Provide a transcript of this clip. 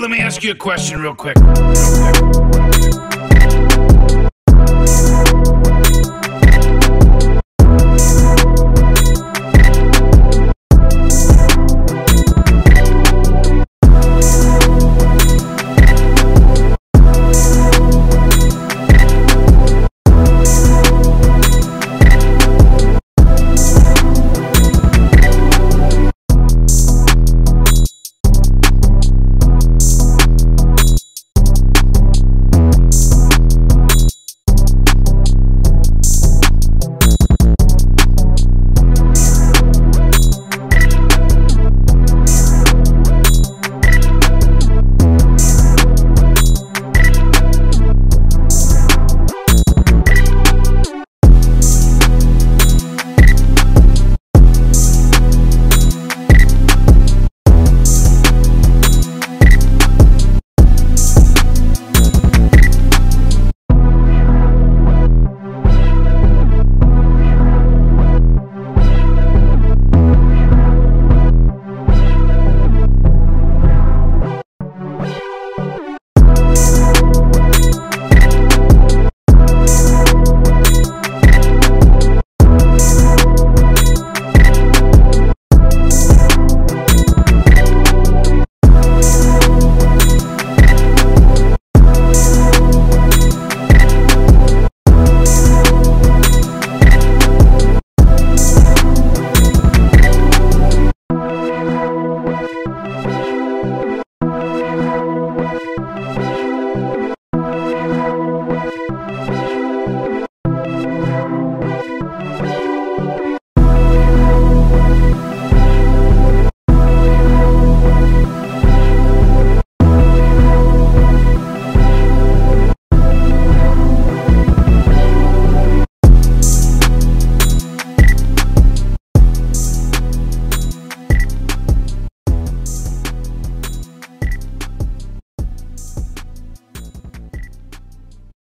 Let me ask you a question real quick.